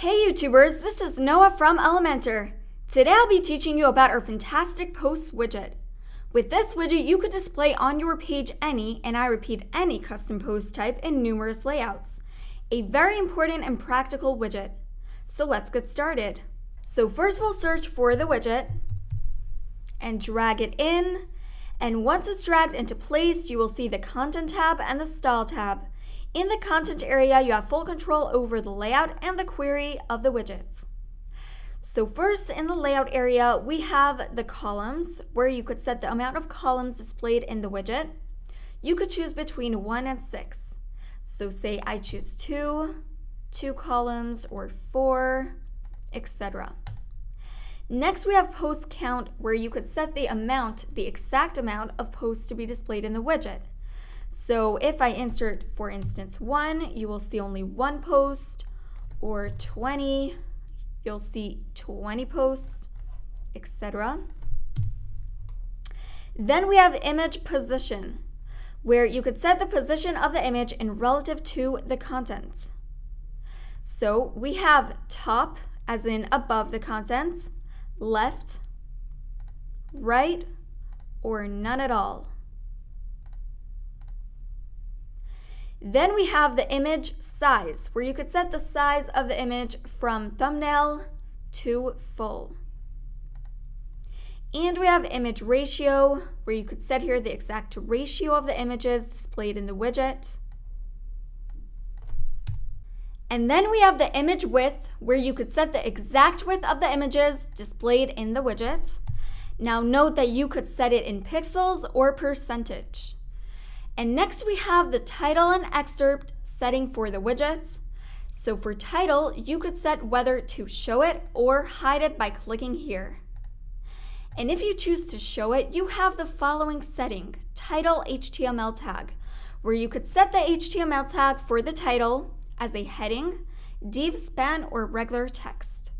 Hey YouTubers, this is Noah from Elementor. Today I'll be teaching you about our fantastic post widget. With this widget, you could display on your page any, and I repeat any custom post type in numerous layouts. A very important and practical widget. So let's get started. So first we'll search for the widget and drag it in. And once it's dragged into place, you will see the content tab and the style tab. In the content area, you have full control over the layout and the query of the widgets. So first in the layout area, we have the columns where you could set the amount of columns displayed in the widget. You could choose between one and six. So say I choose two, two columns or four, etc. Next, we have post count where you could set the amount, the exact amount of posts to be displayed in the widget. So if I insert, for instance, one, you will see only one post, or 20, you'll see 20 posts, etc. Then we have image position, where you could set the position of the image in relative to the contents. So we have top, as in above the contents, left, right, or none at all. Then we have the image size, where you could set the size of the image from thumbnail to full. And we have image ratio, where you could set here the exact ratio of the images displayed in the widget. And then we have the image width, where you could set the exact width of the images displayed in the widget. Now note that you could set it in pixels or percentage. And next we have the title and excerpt setting for the widgets. So for title, you could set whether to show it or hide it by clicking here. And if you choose to show it, you have the following setting, title HTML tag, where you could set the HTML tag for the title as a heading, div span, or regular text.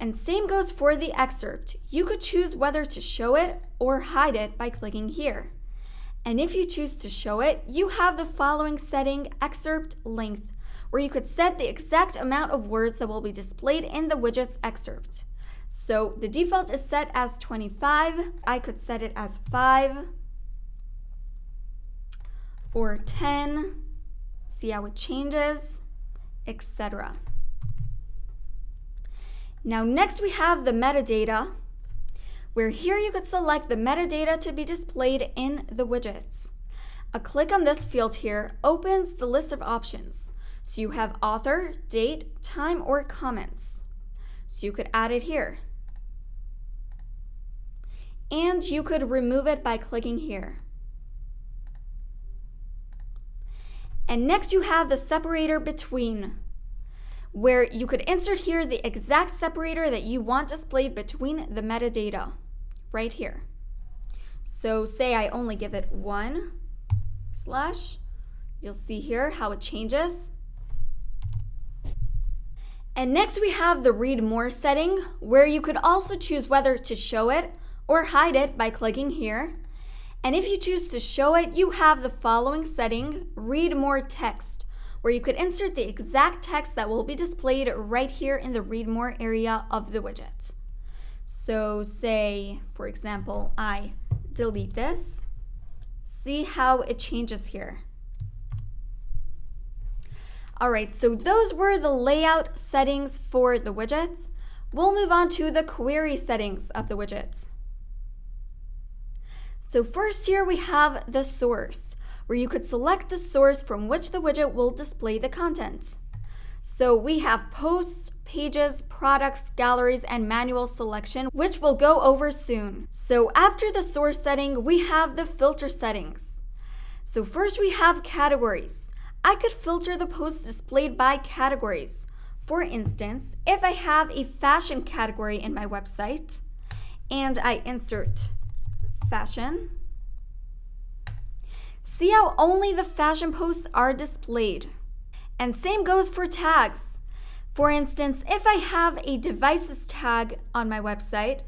And same goes for the excerpt. You could choose whether to show it or hide it by clicking here. And if you choose to show it, you have the following setting, excerpt length, where you could set the exact amount of words that will be displayed in the widget's excerpt. So the default is set as 25. I could set it as 5 or 10. See how it changes, etc. Now next we have the metadata, where here you could select the metadata to be displayed in the widgets. A click on this field here opens the list of options. So you have author, date, time, or comments. So you could add it here. And you could remove it by clicking here. And next you have the separator between where you could insert here the exact separator that you want displayed between the metadata right here. So say I only give it one slash, you'll see here how it changes. And next we have the read more setting where you could also choose whether to show it or hide it by clicking here. And if you choose to show it, you have the following setting, read more text, where you could insert the exact text that will be displayed right here in the read more area of the widget. So say, for example, I delete this. See how it changes here. All right, so those were the layout settings for the widgets. We'll move on to the query settings of the widgets. So first here we have the source, where you could select the source from which the widget will display the content. So we have posts, pages, products, galleries, and manual selection, which we'll go over soon. So after the source setting, we have the filter settings. So first we have categories. I could filter the posts displayed by categories. For instance, if I have a fashion category in my website and I insert fashion, see how only the fashion posts are displayed. And same goes for tags. For instance, if I have a devices tag on my website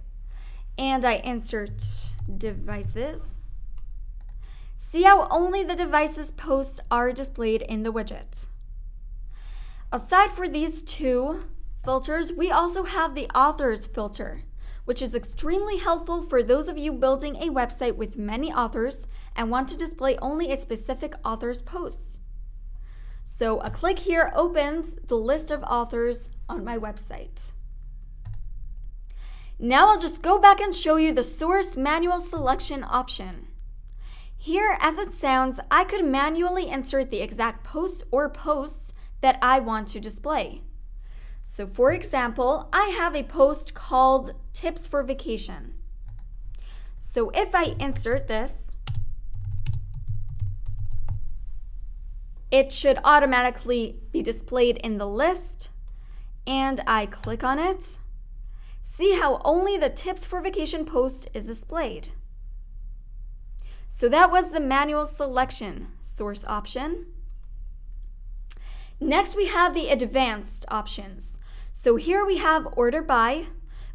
and I insert devices, see how only the devices posts are displayed in the widget. Aside for these two filters, we also have the authors filter, which is extremely helpful for those of you building a website with many authors and want to display only a specific author's posts. So a click here opens the list of authors on my website. Now I'll just go back and show you the source manual selection option. Here, as it sounds, I could manually insert the exact post or posts that I want to display. So for example, I have a post called Tips for Vacation. So if I insert this, it should automatically be displayed in the list and I click on it see how only the tips for vacation post is displayed. So that was the manual selection source option. Next, we have the advanced options. So here we have order by,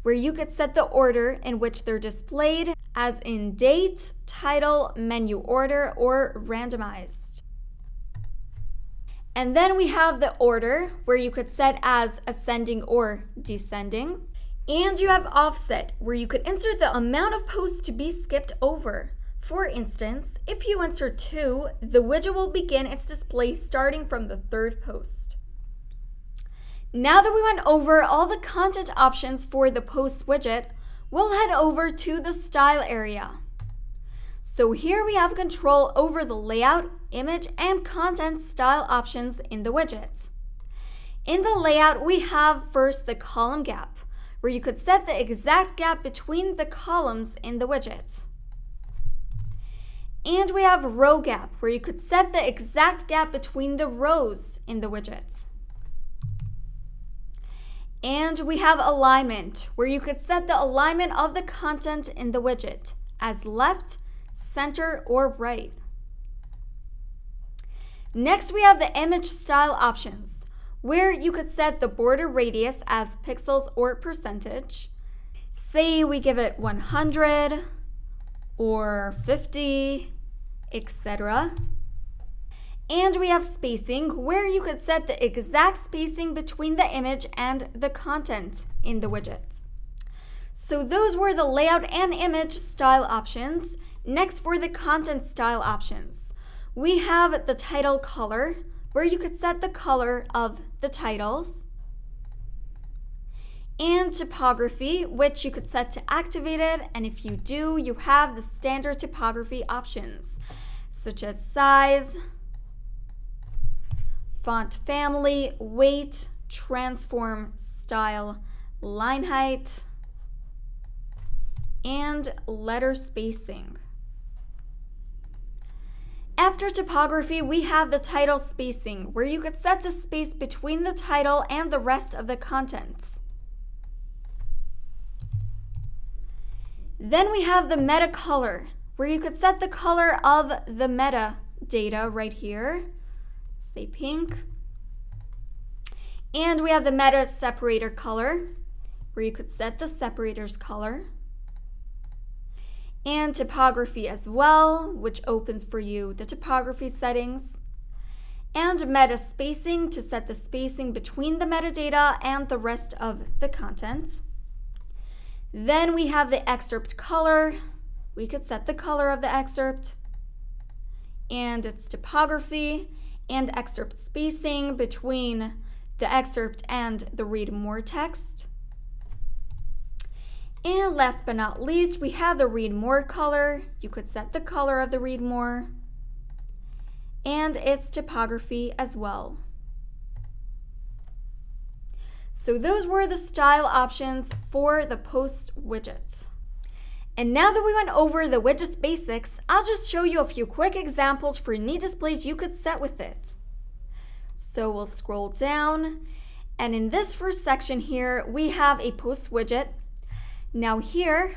where you could set the order in which they're displayed as in date, title, menu order, or randomized. And then we have the order, where you could set as ascending or descending. And you have offset, where you could insert the amount of posts to be skipped over. For instance, if you insert 2, the widget will begin its display starting from the third post. Now that we went over all the content options for the post widget, we'll head over to the style area. So here we have control over the layout, image, and content style options in the widgets. In the layout, we have first the column gap, where you could set the exact gap between the columns in the widgets. And we have row gap, where you could set the exact gap between the rows in the widget. And we have alignment, where you could set the alignment of the content in the widget as left, center, or right. Next, we have the image style options, where you could set the border radius as pixels or percentage. Say we give it 100 or 50, etc. And we have spacing where you could set the exact spacing between the image and the content in the widget. So those were the layout and image style options. Next for the content style options. We have the title color, where you could set the color of the titles, and typography, which you could set to activated, and if you do, you have the standard typography options, such as size, font family, weight, transform, style, line height, and letter spacing. After typography, we have the title spacing, where you could set the space between the title and the rest of the contents. Then we have the meta color, where you could set the color of the meta data right here, say pink. And we have the meta separator color, where you could set the separator's color and typography as well, which opens for you the typography settings, and meta spacing to set the spacing between the metadata and the rest of the content. Then we have the excerpt color. We could set the color of the excerpt and its typography and excerpt spacing between the excerpt and the read more text. And last but not least, we have the read more color. You could set the color of the read more and its typography as well. So those were the style options for the post widget. And now that we went over the widget's basics, I'll just show you a few quick examples for neat displays you could set with it. So we'll scroll down, and in this first section here, we have a post widget now here,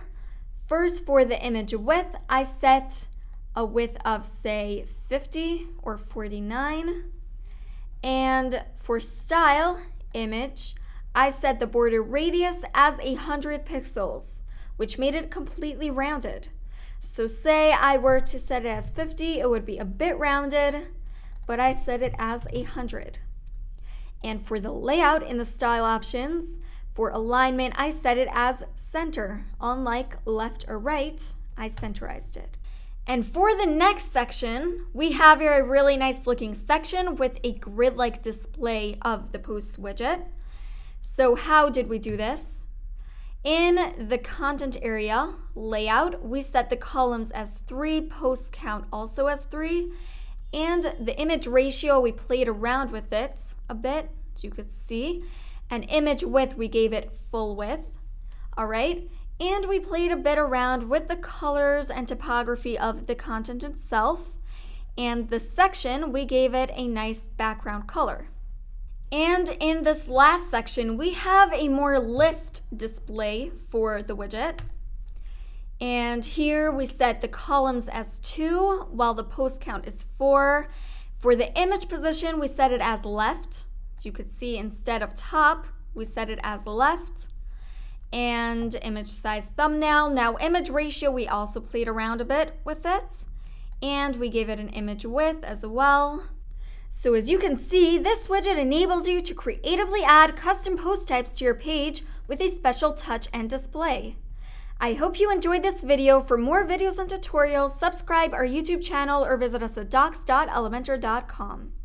first for the image width, I set a width of say 50 or 49. And for style image, I set the border radius as 100 pixels, which made it completely rounded. So say I were to set it as 50, it would be a bit rounded, but I set it as 100. And for the layout in the style options, for alignment, I set it as center. Unlike left or right, I centerized it. And for the next section, we have here a really nice looking section with a grid-like display of the post widget. So how did we do this? In the content area layout, we set the columns as three, post count also as three, and the image ratio, we played around with it a bit, as you could see. And image width, we gave it full width, all right? And we played a bit around with the colors and typography of the content itself. And the section, we gave it a nice background color. And in this last section, we have a more list display for the widget. And here we set the columns as two, while the post count is four. For the image position, we set it as left. So you could see instead of top, we set it as left and image size thumbnail. Now image ratio, we also played around a bit with it and we gave it an image width as well. So as you can see, this widget enables you to creatively add custom post types to your page with a special touch and display. I hope you enjoyed this video. For more videos and tutorials, subscribe our YouTube channel or visit us at docs.elementor.com.